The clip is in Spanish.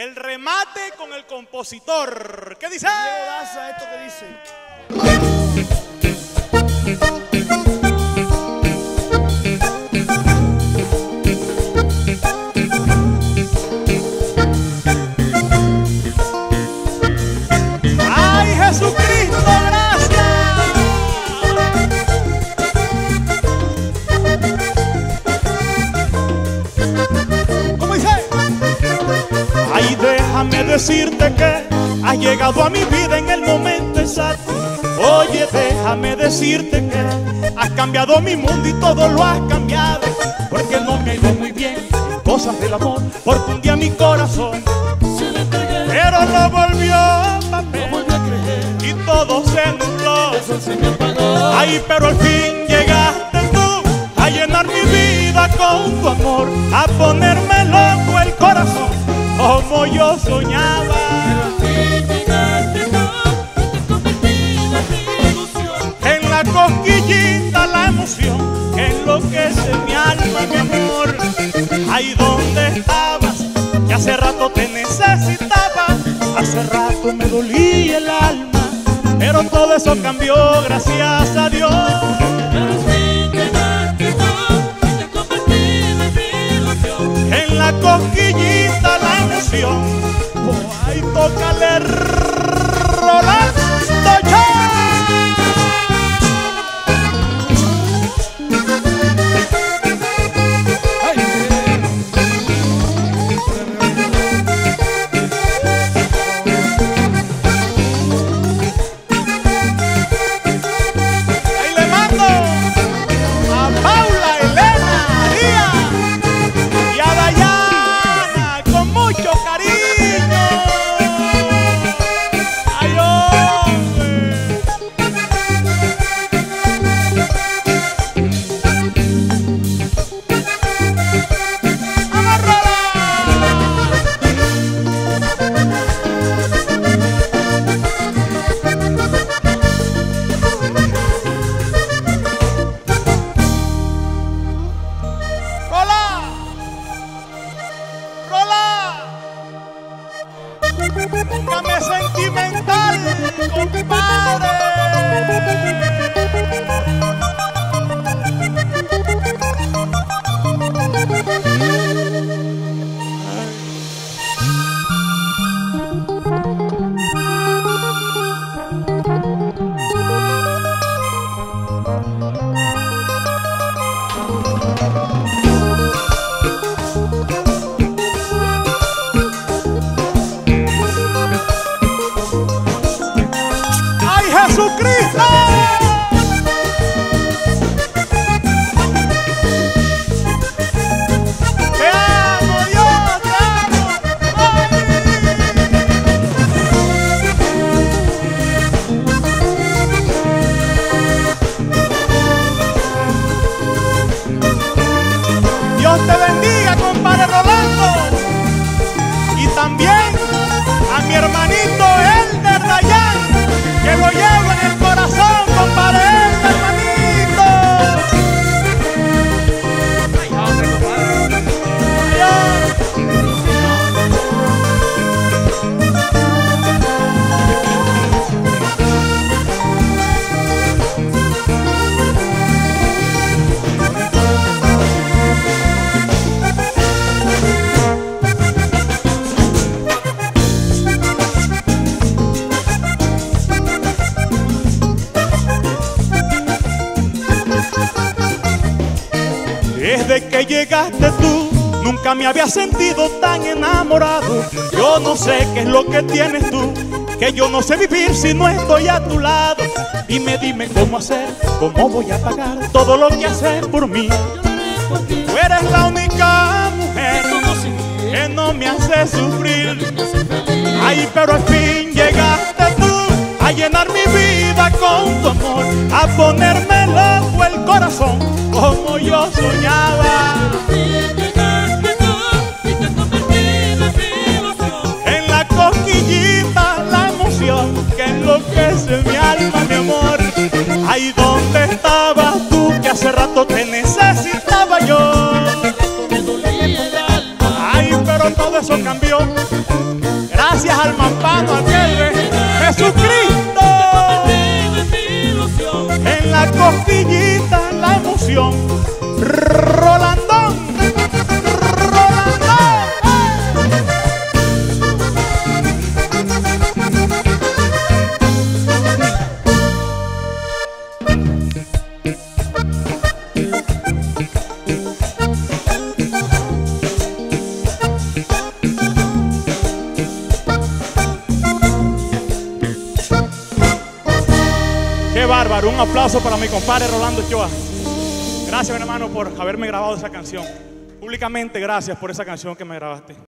El remate con el compositor. ¿Qué dice? Diego Daza, esto que dice. Decirte que has llegado a mi vida en el momento exacto. Oye, déjame decirte que has cambiado mi mundo y todo lo has cambiado. Porque no me ha ido muy bien en cosas del amor, porque un día mi corazón Se entregué, pero lo volvió papel no a creer. y todo se nubló. Se me apagó. Ay, pero al fin llegaste tú a llenar mi vida con tu amor, a corazón como yo soñaba. En la cosquillita la emoción que enloquece mi alma, mi amor. Ay, ¿dónde estabas? Que hace rato te necesitaba, hace rato me dolía el alma, pero todo eso cambió, gracias a Dios. En la cosquillita oh, ay, Rolando ¡Póngame sentimental, compadre! Te bendiga, Desde que llegaste tú, nunca me había sentido tan enamorado. Yo no sé qué es lo que tienes tú, que yo no sé vivir si no estoy a tu lado. Dime, dime cómo hacer, cómo voy a pagar todo lo que haces por mí. Tú eres la única mujer que no me hace sufrir. Ay, pero al fin llegaste tú a llenar mi vida con tu amor, a ponerme soñaba. En la cosquillita la emoción que enloquece mi alma, mi amor. Ay, ¿dónde estabas tú que hace rato te necesitaba yo? Ay, pero todo eso cambió Jesucristo. Convertido en mi ilusión. En la cosquillita, la emoción. Rolandón. Rolandón. Qué bárbaro, un aplauso para mi compadre Rolando Ochoa. Gracias, hermano, por haberme grabado esa canción. Públicamente, gracias por esa canción que me grabaste.